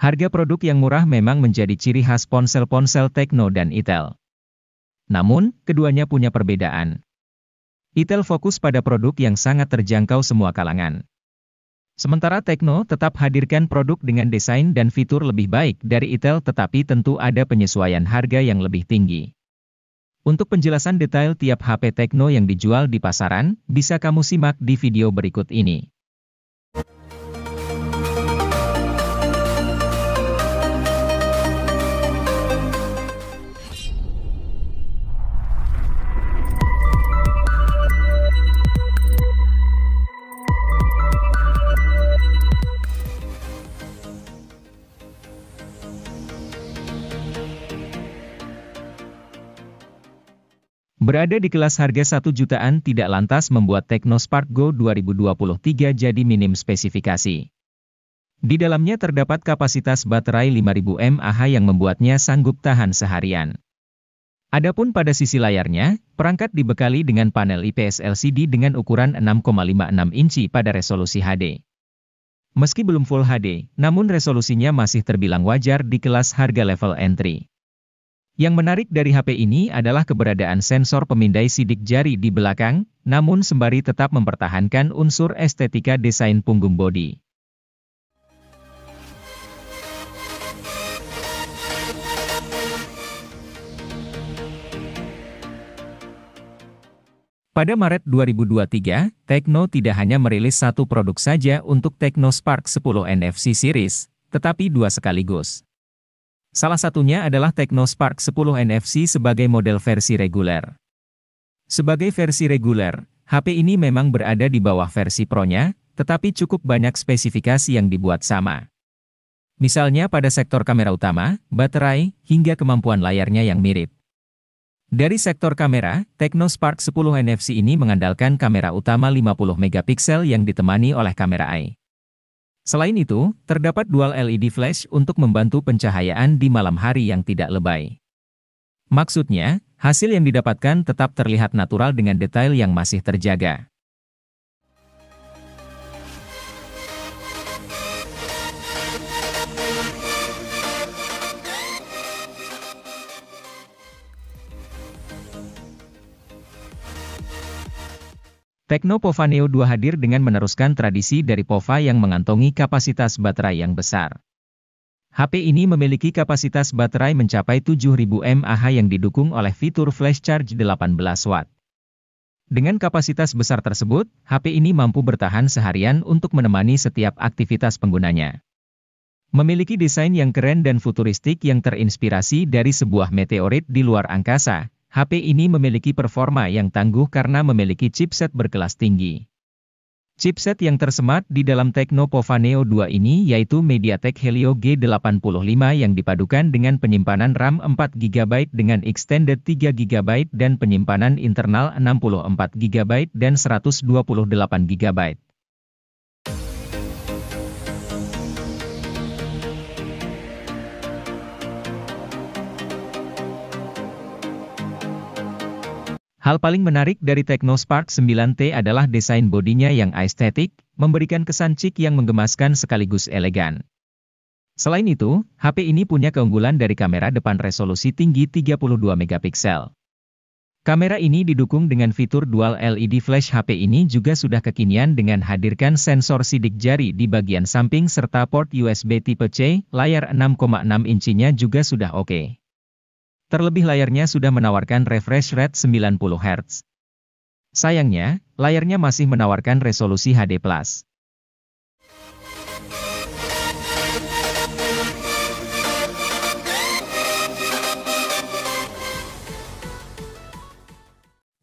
Harga produk yang murah memang menjadi ciri khas ponsel-ponsel Tekno dan Itel. Namun, keduanya punya perbedaan. Itel fokus pada produk yang sangat terjangkau semua kalangan. Sementara Tekno tetap hadirkan produk dengan desain dan fitur lebih baik dari Itel tetapi tentu ada penyesuaian harga yang lebih tinggi. Untuk penjelasan detail tiap HP Tekno yang dijual di pasaran, bisa kamu simak di video berikut ini. Berada di kelas harga 1 jutaan tidak lantas membuat Technospark Go 2023 jadi minim spesifikasi. Di dalamnya terdapat kapasitas baterai 5000 mAh yang membuatnya sanggup tahan seharian. Adapun pada sisi layarnya, perangkat dibekali dengan panel IPS LCD dengan ukuran 6,56 inci pada resolusi HD. Meski belum Full HD, namun resolusinya masih terbilang wajar di kelas harga level entry. Yang menarik dari HP ini adalah keberadaan sensor pemindai sidik jari di belakang, namun sembari tetap mempertahankan unsur estetika desain punggung bodi. Pada Maret 2023, Tekno tidak hanya merilis satu produk saja untuk Tekno Spark 10 NFC series, tetapi dua sekaligus. Salah satunya adalah TechnoSpark 10 NFC sebagai model versi reguler. Sebagai versi reguler, HP ini memang berada di bawah versi Pro-nya, tetapi cukup banyak spesifikasi yang dibuat sama. Misalnya pada sektor kamera utama, baterai, hingga kemampuan layarnya yang mirip. Dari sektor kamera, TechnoSpark 10 NFC ini mengandalkan kamera utama 50 megapiksel yang ditemani oleh kamera AI. Selain itu, terdapat dual LED flash untuk membantu pencahayaan di malam hari yang tidak lebay. Maksudnya, hasil yang didapatkan tetap terlihat natural dengan detail yang masih terjaga. Tekno Pova Neo 2 hadir dengan meneruskan tradisi dari Pova yang mengantongi kapasitas baterai yang besar. HP ini memiliki kapasitas baterai mencapai 7000 mAh yang didukung oleh fitur flash charge 18 watt. Dengan kapasitas besar tersebut, HP ini mampu bertahan seharian untuk menemani setiap aktivitas penggunanya. Memiliki desain yang keren dan futuristik yang terinspirasi dari sebuah meteorit di luar angkasa, HP ini memiliki performa yang tangguh karena memiliki chipset berkelas tinggi. Chipset yang tersemat di dalam Tecno Pova Neo 2 ini yaitu MediaTek Helio G85 yang dipadukan dengan penyimpanan RAM 4GB dengan extended 3GB dan penyimpanan internal 64GB dan 128GB. Hal paling menarik dari Technospark 9T adalah desain bodinya yang estetik, memberikan kesan cik yang menggemaskan sekaligus elegan. Selain itu, HP ini punya keunggulan dari kamera depan resolusi tinggi 32 megapiksel. Kamera ini didukung dengan fitur dual LED flash HP ini juga sudah kekinian dengan hadirkan sensor sidik jari di bagian samping serta port USB tipe C, layar 6,6 incinya juga sudah oke. Terlebih layarnya sudah menawarkan refresh rate 90 Hz. Sayangnya, layarnya masih menawarkan resolusi HD+.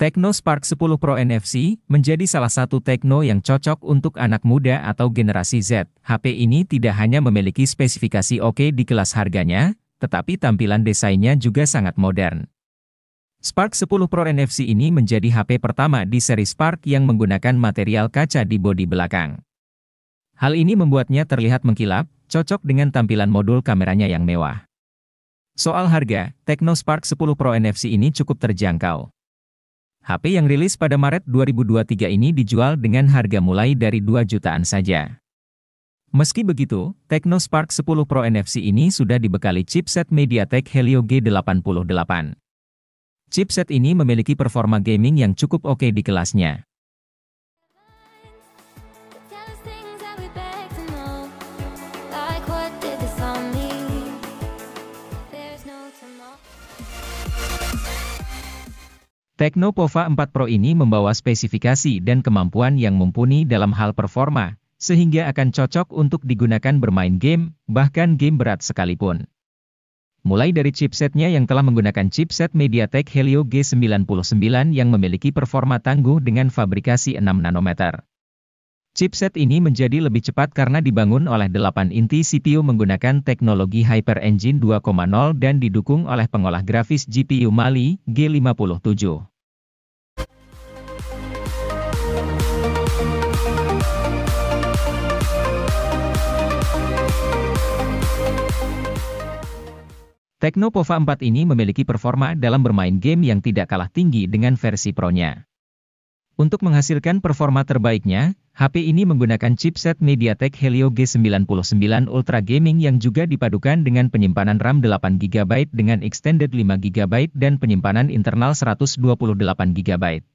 Tekno Spark 10 Pro NFC menjadi salah satu Tekno yang cocok untuk anak muda atau generasi Z. HP ini tidak hanya memiliki spesifikasi oke di kelas harganya, tetapi tampilan desainnya juga sangat modern. Spark 10 Pro NFC ini menjadi HP pertama di seri Spark yang menggunakan material kaca di bodi belakang. Hal ini membuatnya terlihat mengkilap, cocok dengan tampilan modul kameranya yang mewah. Soal harga, Tecno Spark 10 Pro NFC ini cukup terjangkau. HP yang rilis pada Maret 2023 ini dijual dengan harga mulai dari 2 jutaan saja. Meski begitu, Tecno Spark 10 Pro NFC ini sudah dibekali chipset MediaTek Helio G88. Chipset ini memiliki performa gaming yang cukup oke di kelasnya. Tecno Pova 4 Pro ini membawa spesifikasi dan kemampuan yang mumpuni dalam hal performa, sehingga akan cocok untuk digunakan bermain game, bahkan game berat sekalipun. Mulai dari chipsetnya yang telah menggunakan chipset MediaTek Helio G99 yang memiliki performa tangguh dengan fabrikasi 6 nanometer. Chipset ini menjadi lebih cepat karena dibangun oleh 8 inti CPU menggunakan teknologi Hyper Engine 2.0 dan didukung oleh pengolah grafis GPU Mali G57. Tecno Pova 4 ini memiliki performa dalam bermain game yang tidak kalah tinggi dengan versi Pro-nya. Untuk menghasilkan performa terbaiknya, HP ini menggunakan chipset MediaTek Helio G99 Ultra Gaming yang juga dipadukan dengan penyimpanan RAM 8GB dengan extended 5GB dan penyimpanan internal 128GB.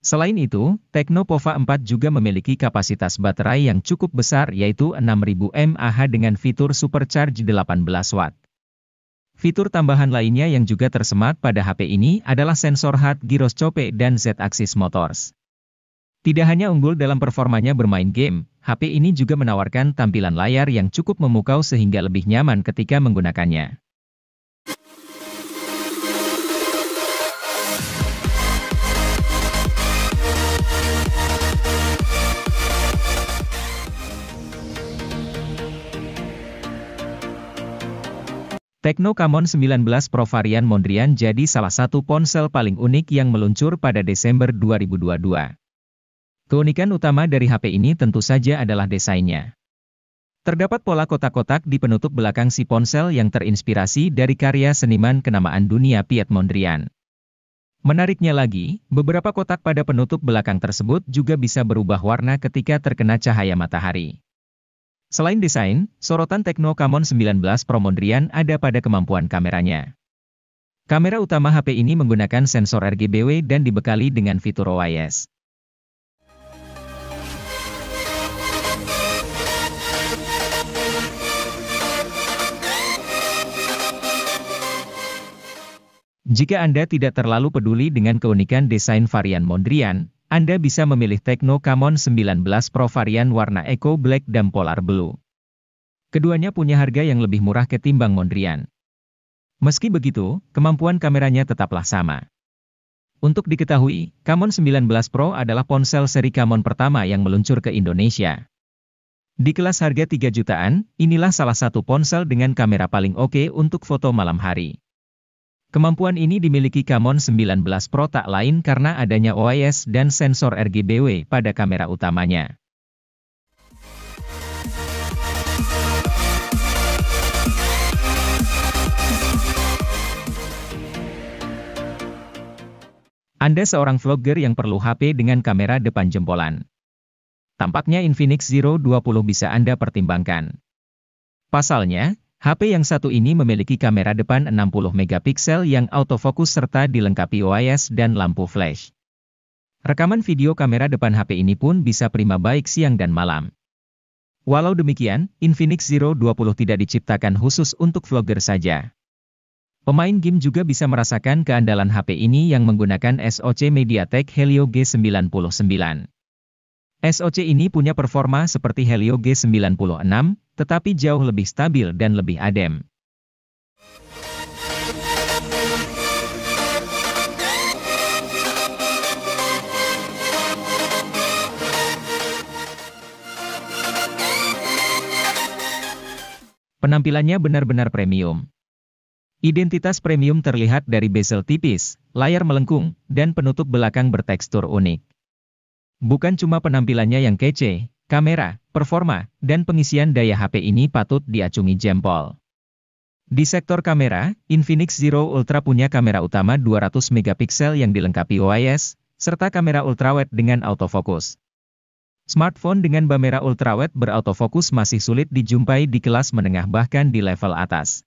Selain itu, Tecno Pova 4 juga memiliki kapasitas baterai yang cukup besar yaitu 6000 mAh dengan fitur Supercharge 18 Watt. Fitur tambahan lainnya yang juga tersemat pada HP ini adalah sensor hard gyroscope dan Z-axis motors. Tidak hanya unggul dalam performanya bermain game, HP ini juga menawarkan tampilan layar yang cukup memukau sehingga lebih nyaman ketika menggunakannya. Tecno Camon 19 Pro varian Mondrian jadi salah satu ponsel paling unik yang meluncur pada Desember 2022. Keunikan utama dari HP ini tentu saja adalah desainnya. Terdapat pola kotak-kotak di penutup belakang si ponsel yang terinspirasi dari karya seniman kenamaan dunia Piet Mondrian. Menariknya lagi, beberapa kotak pada penutup belakang tersebut juga bisa berubah warna ketika terkena cahaya matahari. Selain desain, sorotan Tecno Camon 19 Pro Mondrian ada pada kemampuan kameranya. Kamera utama HP ini menggunakan sensor RGBW dan dibekali dengan fitur OIS. Jika Anda tidak terlalu peduli dengan keunikan desain varian Mondrian, anda bisa memilih Tecno Camon 19 Pro varian warna Eco Black dan Polar Blue. Keduanya punya harga yang lebih murah ketimbang Mondrian. Meski begitu, kemampuan kameranya tetaplah sama. Untuk diketahui, Camon 19 Pro adalah ponsel seri Camon pertama yang meluncur ke Indonesia. Di kelas harga 3 jutaan, inilah salah satu ponsel dengan kamera paling oke untuk foto malam hari. Kemampuan ini dimiliki Camon 19 Pro tak lain karena adanya OIS dan sensor RGBW pada kamera utamanya. Anda seorang vlogger yang perlu HP dengan kamera depan jempolan. Tampaknya Infinix Zero 20 bisa Anda pertimbangkan. Pasalnya, HP yang satu ini memiliki kamera depan 60 megapiksel yang autofokus serta dilengkapi OIS dan lampu flash. Rekaman video kamera depan HP ini pun bisa prima baik siang dan malam. Walau demikian, Infinix Zero 20 tidak diciptakan khusus untuk vlogger saja. Pemain game juga bisa merasakan keandalan HP ini yang menggunakan SoC MediaTek Helio G99. SoC ini punya performa seperti Helio G96, tetapi jauh lebih stabil dan lebih adem. Penampilannya benar-benar premium. Identitas premium terlihat dari bezel tipis, layar melengkung, dan penutup belakang bertekstur unik. Bukan cuma penampilannya yang kece, Kamera, performa, dan pengisian daya HP ini patut diacungi jempol. Di sektor kamera, Infinix Zero Ultra punya kamera utama 200 megapiksel yang dilengkapi OIS, serta kamera ultrawide dengan autofocus. Smartphone dengan kamera ultrawide berautofokus masih sulit dijumpai di kelas menengah bahkan di level atas.